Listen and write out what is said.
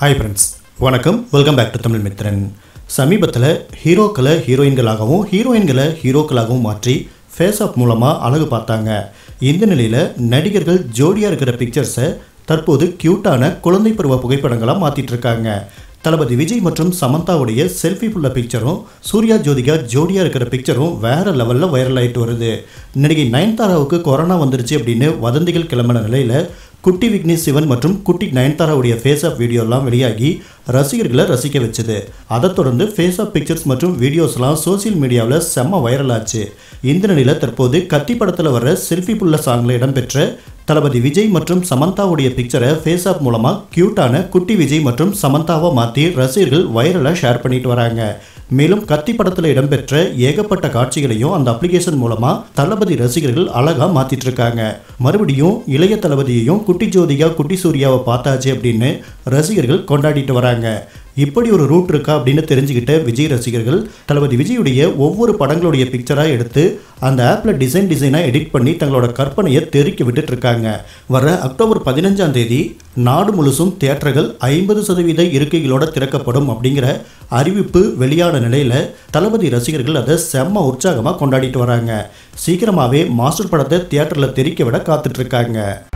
Hi friends வணக்கம். Welcome back to Tamil Mithran சமீபத்தில் ஹீரோக்களை ஹீரோயின்களாகவும் ஹீரோயின்களை ஹீரோக்களாகவும் மாற்றி ஃபேஸ் ஆஃப் மூலமாக அழகு பார்த்தாங்க. இந்த நிலையில் நடிகர்கள் ஜோடியாக இருக்கிற பிக்சர்ஸை தற்போது க்யூட்டான குழந்தை பருவ புகைப்படங்களாக மாற்றிட்டு இருக்காங்க. தளபதி விஜய் மற்றும் சமந்தாவுடைய செல்ஃபி உள்ள பிக்சரும் சூர்யா ஜோதிகா ஜோடியாக இருக்கிற பிக்சரும் வேறு லெவலில் வைரல் ஆகிட்டு வருது. நடிகை நயன்தாராவுக்கு கொரோனா வந்துருச்சு அப்படின்னு வதந்திகள் கிளம்பின நிலையில் குட்டி விக்னேஷ் சிவன் மற்றும் குட்டி நயன்தாராவுடைய ஃபேஸ் ஆஃப் வீடியோலாம் வெளியாகி ரசிகர்களை ரசிக்க வச்சுது. அதைத் தொடர்ந்து ஃபேஸ் ஆஃப் பிக்சர்ஸ் மற்றும் வீடியோஸ்லாம் சோஷியல் மீடியாவில் செம்ம வைரல் ஆச்சு. இந்த நிலையில் தற்போது கத்தி படத்தில் வர செல்ஃபி புள்ள சாங்கில் இடம்பெற்ற தளபதி விஜய் மற்றும் சமந்தாவுடைய பிக்சரை ஃபேஸ் ஆப் மூலமாக கியூட்டான குட்டி விஜய் மற்றும் சமந்தாவை மாற்றி ரசிகர்கள் வைரலாக ஷேர் பண்ணிட்டு வராங்க. மேலும் கத்தி படத்தில் இடம்பெற்ற ஏகப்பட்ட காட்சிகளையும் அந்த அப்ளிகேஷன் மூலமாக தளபதி ரசிகர்கள் அழகாக மாத்திட்டு இருக்காங்க. மறுபடியும் இளைய தளபதியையும் குட்டி ஜோதிகா குட்டி சூர்யாவை பார்த்தாச்சு அப்படின்னு ரசிகர்கள் கொண்டாடிட்டு வராங்க. இப்படி ஒரு ரூட் இருக்கா அப்படின்னு தெரிஞ்சுக்கிட்ட விஜய் ரசிகர்கள் தளபதி விஜயுடைய ஒவ்வொரு படங்களுடைய பிக்சராக எடுத்து அந்த ஆப்பில் டிசைன் டிசைனாக எடிட் பண்ணி தங்களோட கற்பனையை தெருக்கி விட்டுட்டு இருக்காங்க. வர அக்டோபர் பதினஞ்சாம் தேதி நாடு முழுசும் தியேட்டர்கள் ஐம்பது சதவீத இருக்கைகளோட திறக்கப்படும் அப்படிங்கிற அறிவிப்பு வெளியான நிலையில் தளபதி ரசிகர்கள் அதை செம்ம உற்சாகமாக கொண்டாடிட்டு வராங்க. சீக்கிரமாகவே மாஸ்டர் படத்தை தியேட்டரில் தெரிக்க விட காத்துட்ருக்காங்க இருக்காங்க.